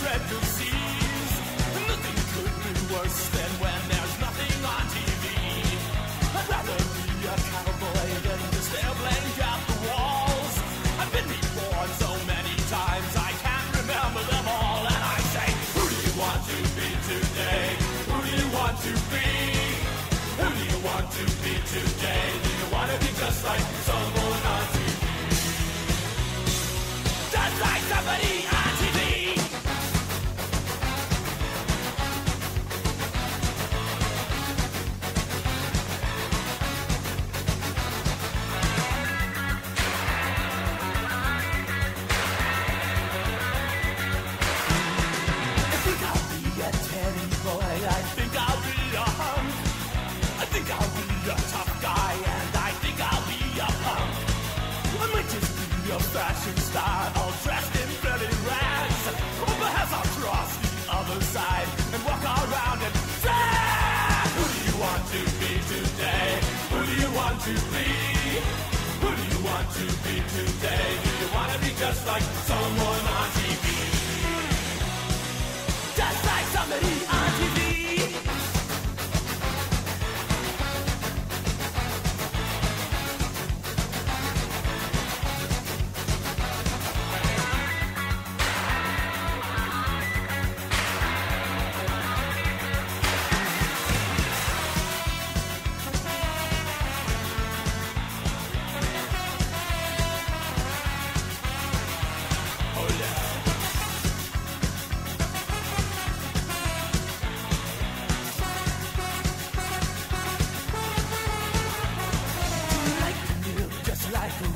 Nothing could be worse than when there's nothing on TV. I'd rather be a cowboy than just blank the walls. I've been reborn so many times I can't remember them all. And I say, Who do you want to be today? Who do you want to be? Who do you want to be today? Do you want to be just like? To be? Who do you want to be today? Do you want to be just like someone on TV? Just like somebody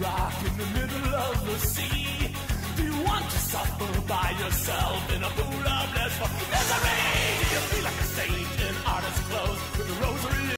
rock in the middle of the sea? Do you want to suffer by yourself in a pool of